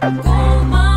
Oh my